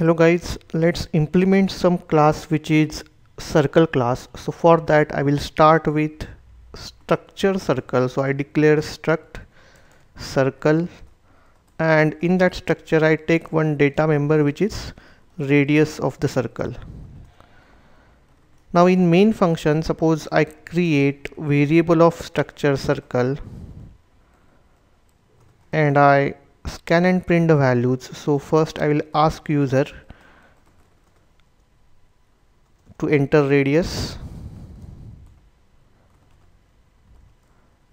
hello guys let's implement some class which is circle class. So for that I will start with structure circle. So I declare struct circle. And in that structure I take one data member which is radius of the circle. Now in main function suppose I create variable of structure circle. And I scan and print the values. So first I will ask user to enter radius.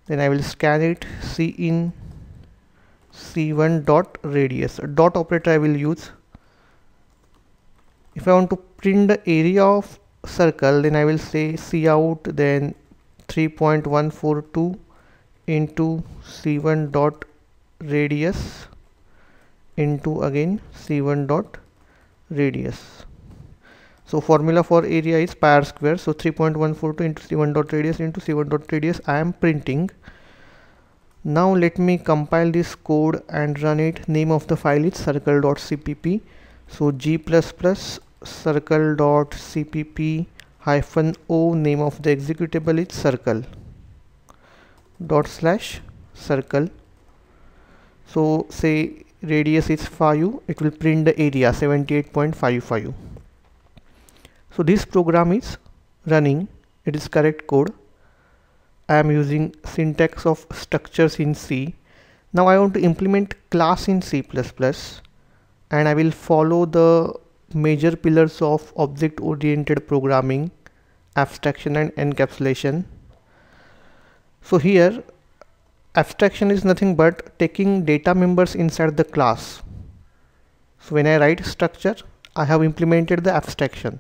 Then I will scan it see in c1 dot radius. Dot operator I will use. If I want to print the area of circle then I will say cout then 3.142 into c1 dot radius into again c1 dot radius. So formula for area is pi r square. So 3.142 into c1 dot radius into c1 dot radius i am printing. Now let me compile this code and run it. Name of the file is circle dot cpp so g plus plus circle dot cpp hyphen o. Name of the executable is circle dot slash circle so say radius is 5 it will print the area 78.55 so this program is running it is correct code. I am using syntax of structures in C. Now I want to implement class in C++ and I will follow the major pillars of object oriented programming abstraction and encapsulation. So here abstraction is nothing but taking data members inside the class. So when I write structure I have implemented the abstraction.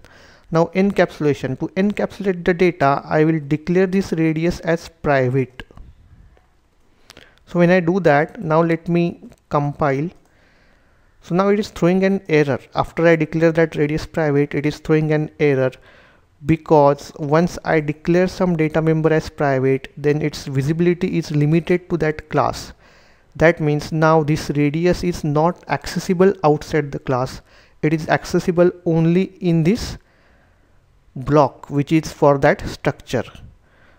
Now encapsulation. To encapsulate the data I will declare this radius as private. So when I do that now let me compile. So now it is throwing an error. After I declare that radius private it is throwing an error because once I declare some data member as private then its visibility is limited to that class. That means now this radius is not accessible outside the class. It is accessible only in this block which is for that structure.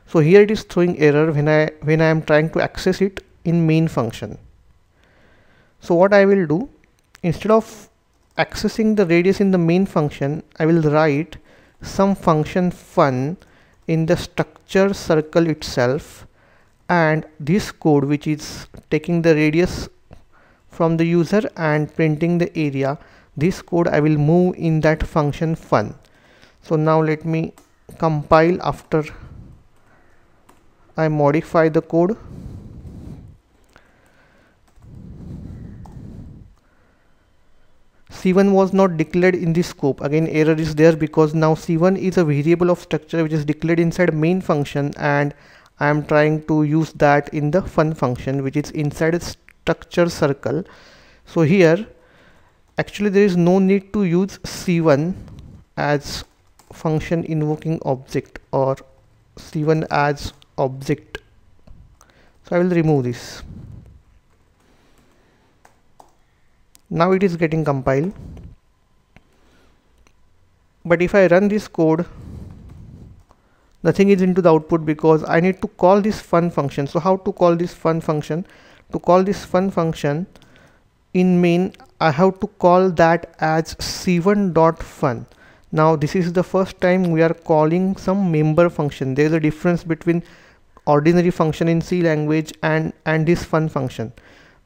So here it is throwing error when I when I am trying to access it in main function. So what I will do instead of accessing the radius in the main function I will write some function fun in the structure circle itself and this code which is taking the radius from the user and printing the area this code I will move in that function fun. So now let me compile after I modify the code c1 was not declared in this scope. Again error is there because now c1 is a variable of structure which is declared inside main function and I am trying to use that in the fun function which is inside structure circle. So here actually there is no need to use c1 as function invoking object or c1 as object. So I will remove this now it is getting compiled. But if I run this code nothing is into the output because I need to call this fun function. So how to call this fun function? To call this fun function in main I have to call that as c1 dot fun. Now this is the first time we are calling some member function. There is a difference between ordinary function in C language and and this fun function.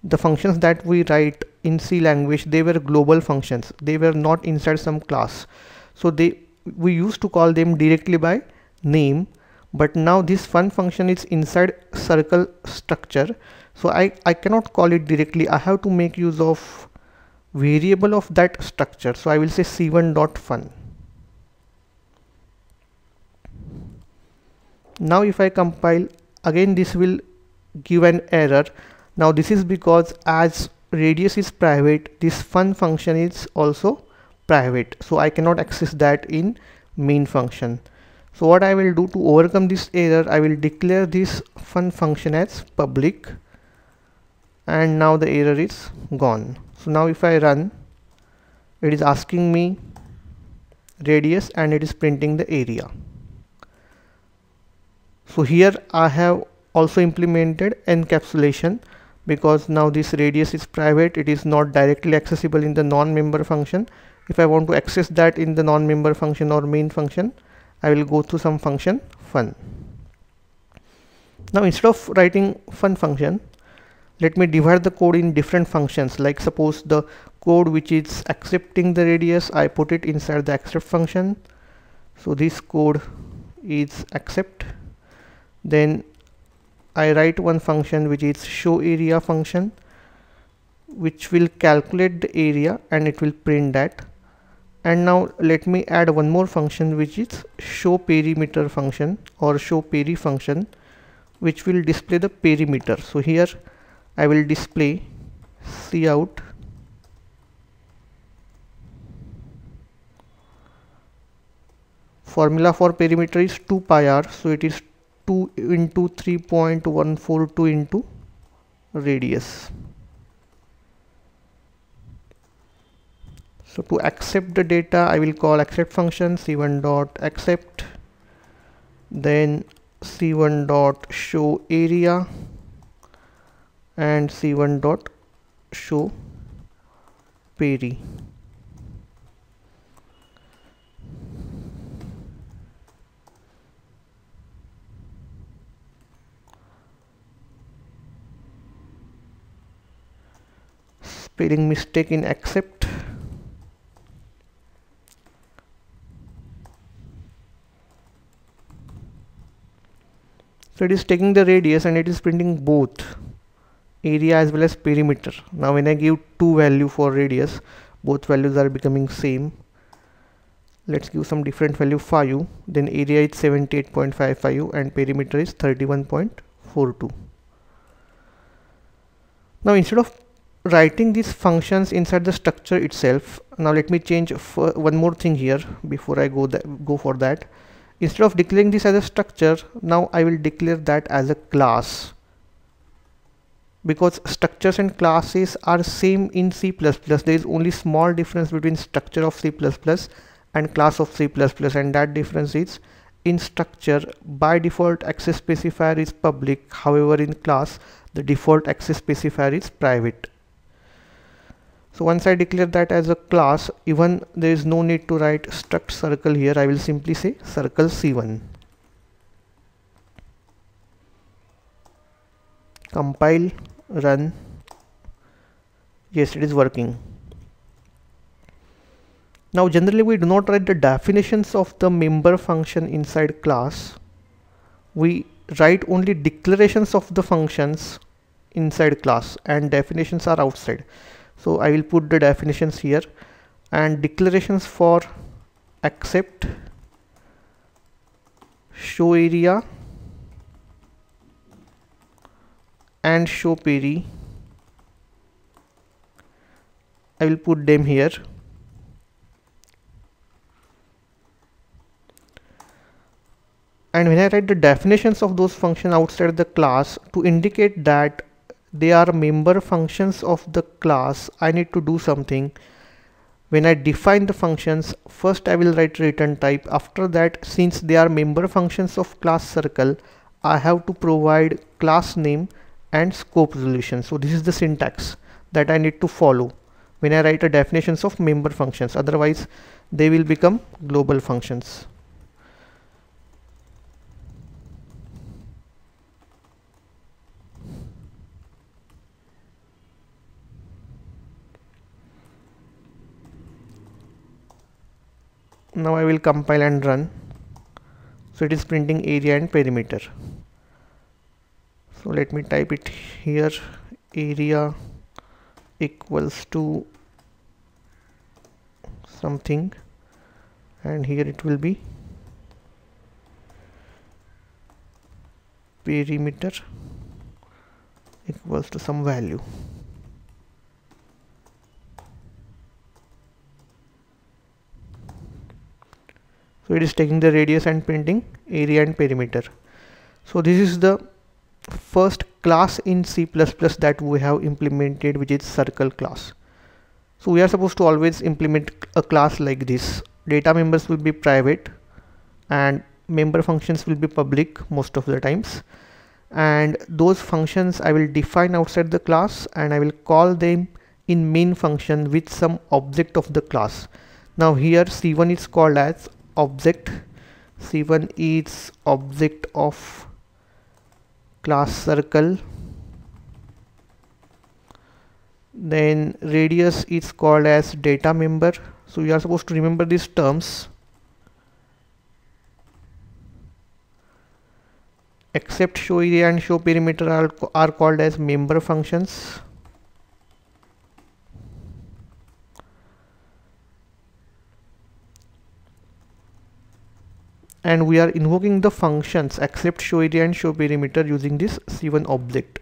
The functions that we write in C language they were global functions. They were not inside some class. So they we used to call them directly by name but now this fun function is inside circle structure. So I, I cannot call it directly. I have to make use of variable of that structure. So I will say c1 dot fun. Now if I compile again this will give an error. Now this is because as radius is private this fun function is also private. So I cannot access that in main function. So what I will do to overcome this error I will declare this fun function as public and now the error is gone. So now if I run it is asking me radius and it is printing the area. So here I have also implemented encapsulation because now this radius is private it is not directly accessible in the non-member function. If I want to access that in the non-member function or main function I will go to some function fun. Now instead of writing fun function let me divide the code in different functions. Like suppose the code which is accepting the radius I put it inside the accept function. So this code is accept. Then I write one function which is show area function which will calculate the area and it will print that. And now let me add one more function which is show perimeter function or show peri function which will display the perimeter. So here I will display cout formula for perimeter is 2 pi r. So it is 2 into 3.142 into radius. So to accept the data I will call accept function c1 dot accept then c1 dot show area and c1 dot show peri spelling mistake in accept. So it is taking the radius and it is printing both area as well as perimeter. Now when I give two value for radius both values are becoming same. Let's give some different value 5 then area is 78.55 and perimeter is 31.42 now instead of writing these functions inside the structure itself. Now let me change one more thing here before I go go for that. Instead of declaring this as a structure now I will declare that as a class. Because structures and classes are same in C++ there is only small difference between structure of C++ and class of C++ and that difference is in structure by default access specifier is public. However in class the default access specifier is private so once I declare that as a class even there is no need to write struct circle here. I will simply say circle c1 compile run. Yes it is working. Now generally we do not write the definitions of the member function inside class. We write only declarations of the functions inside class and definitions are outside so I will put the definitions here and declarations for accept show area and show peri. I will put them here. And when I write the definitions of those functions outside the class to indicate that they are member functions of the class I need to do something. When I define the functions first I will write return type. After that since they are member functions of class circle I have to provide class name and scope resolution. So this is the syntax that I need to follow when I write a definitions of member functions. Otherwise they will become global functions now I will compile and run. So it is printing area and perimeter. So let me type it here. Area equals to something. And here it will be perimeter equals to some value so it is taking the radius and printing area and perimeter. So this is the first class in C++ that we have implemented which is circle class. So we are supposed to always implement a class like this. Data members will be private and member functions will be public most of the times. And those functions I will define outside the class and I will call them in main function with some object of the class. Now here c1 is called as object. C1 is object of class circle. Then radius is called as data member. So you are supposed to remember these terms. Accept show area and show perimeter are, are called as member functions and we are invoking the functions accept show area and show perimeter using this c1 object.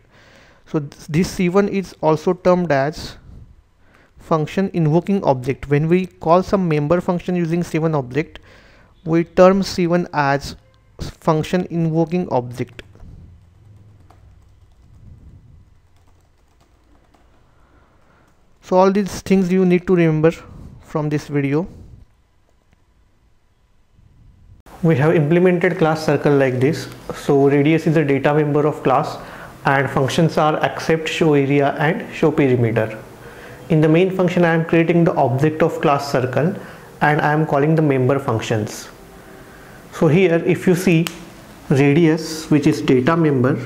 So th this c1 is also termed as function invoking object. When we call some member function using c1 object we term c1 as function invoking object. So all these things you need to remember from this video we have implemented class circle like this. So radius is a data member of class and functions are accept show area and show perimeter. In the main function I am creating the object of class circle and I am calling the member functions. So here if you see radius which is data member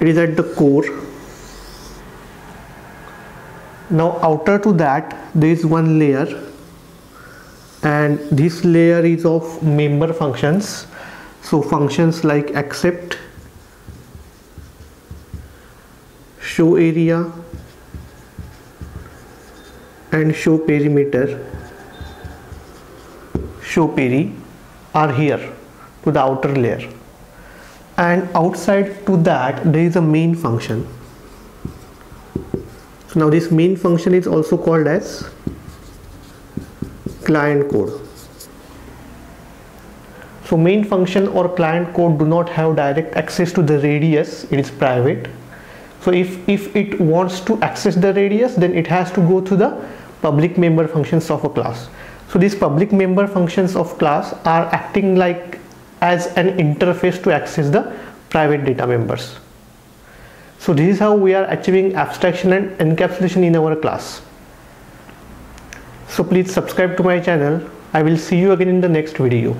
it is at the core. Now outer to that there is one layer and this layer is of member functions. So functions like accept show area and show perimeter. Show peri are here to the outer layer. And outside to that there is a main function. So now this main function is also called as client code so main function or client code do not have direct access to the radius it is private so if if it wants to access the radius then it has to go through the public member functions of a class so these public member functions of class are acting like as an interface to access the private data members. So this is how we are achieving abstraction and encapsulation in our class. So please subscribe to my channel. I will see you again in the next video.